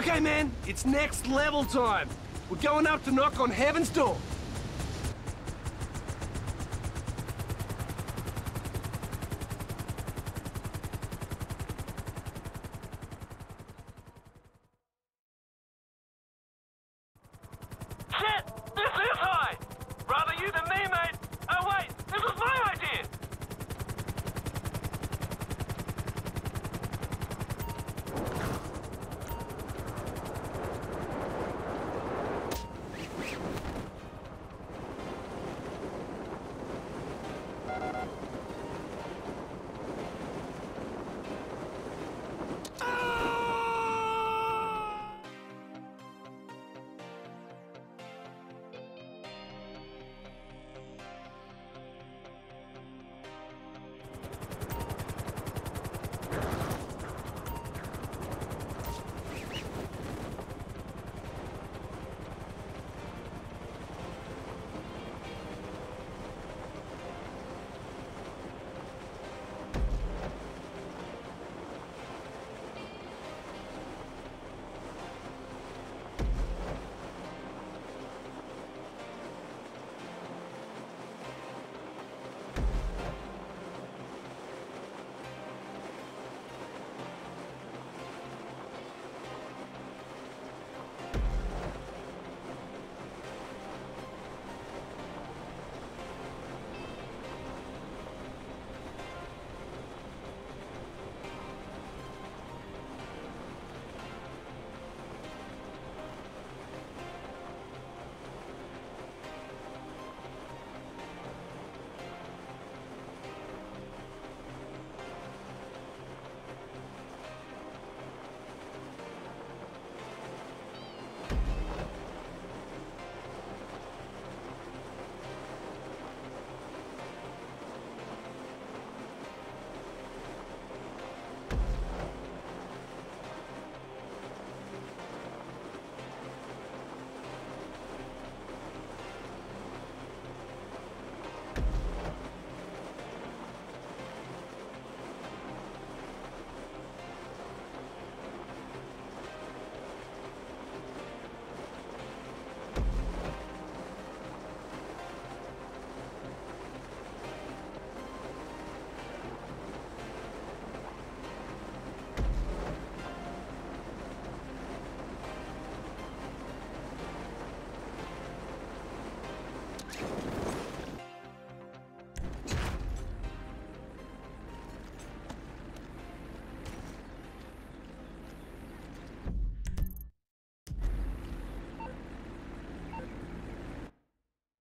Okay, man, it's next level time. We're going up to knock on Heaven's door. Shit! This is